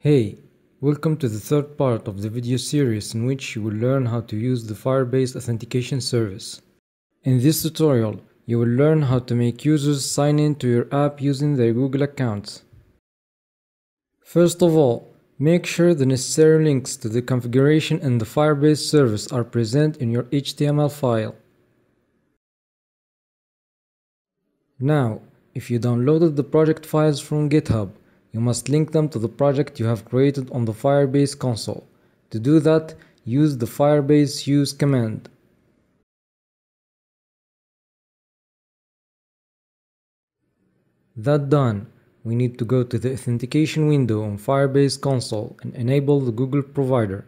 Hey, welcome to the third part of the video series in which you will learn how to use the Firebase authentication service. In this tutorial, you will learn how to make users sign in to your app using their Google accounts. First of all, make sure the necessary links to the configuration and the Firebase service are present in your HTML file. Now, if you downloaded the project files from GitHub, you must link them to the project you have created on the Firebase console. To do that, use the Firebase use command. That done, we need to go to the authentication window on Firebase console and enable the Google provider.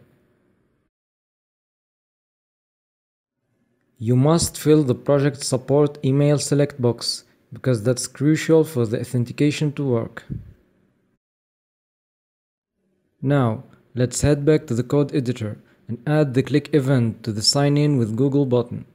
You must fill the project support email select box because that's crucial for the authentication to work. Now, let's head back to the code editor and add the click event to the sign in with Google button.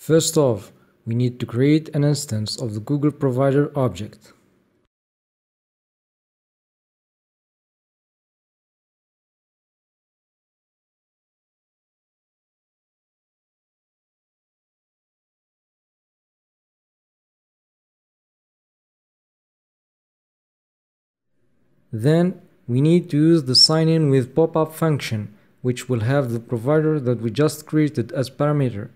First off, we need to create an instance of the Google Provider object. Then we need to use the sign in with pop-up function, which will have the provider that we just created as parameter.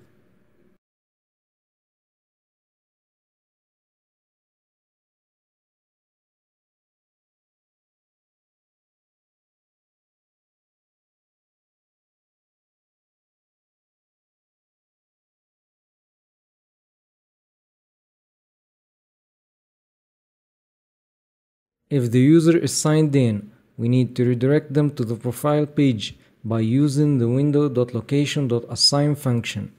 If the user is signed in, we need to redirect them to the profile page by using the window.location.assign function.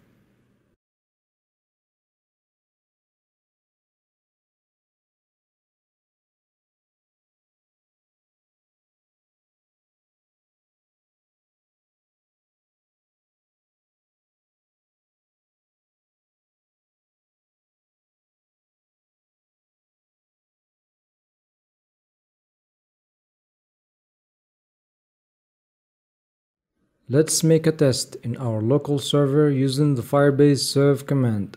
Let's make a test in our local server using the Firebase serve command.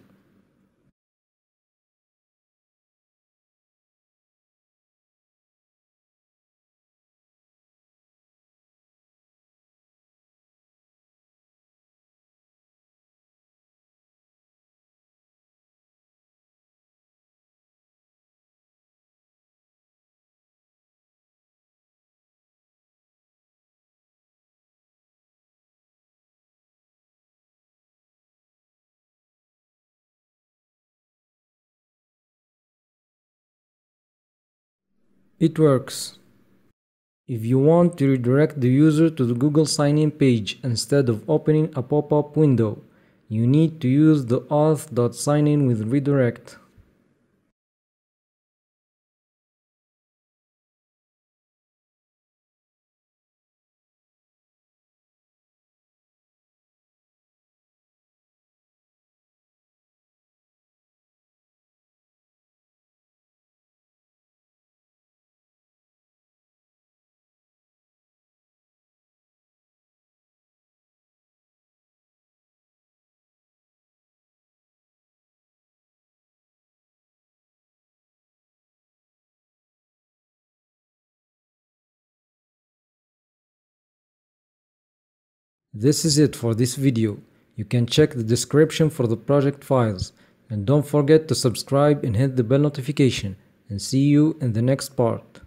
It works. If you want to redirect the user to the Google sign-in page instead of opening a pop-up window, you need to use the auth.signin with redirect. This is it for this video. You can check the description for the project files. And don't forget to subscribe and hit the bell notification. And see you in the next part.